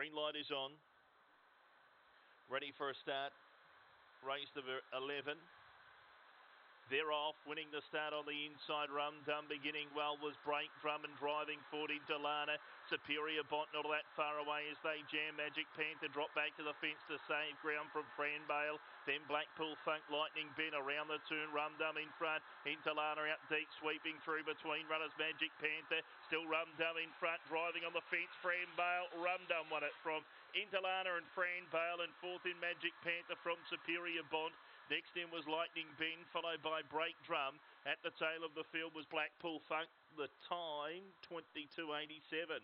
Green light is on. Ready for a start. Race number 11. They're off, winning the start on the inside. Rum Dum beginning well was Break Drum and driving forward into Lana. Superior Bond not that far away as they jam. Magic Panther drop back to the fence to save ground from Fran Bale. Then Blackpool Funk Lightning Ben around the turn. Rum Dum in front. Into Lana out deep, sweeping through between runners. Magic Panther still Rum Dum in front, driving on the fence. Fran Bale. Rum Dum won it from Interlana and Fran Bale, and fourth in Magic Panther from Superior Bond. Next in was Lightning Ben, followed by Break Drum. At the tail of the field was Blackpool Funk. The time, 22.87.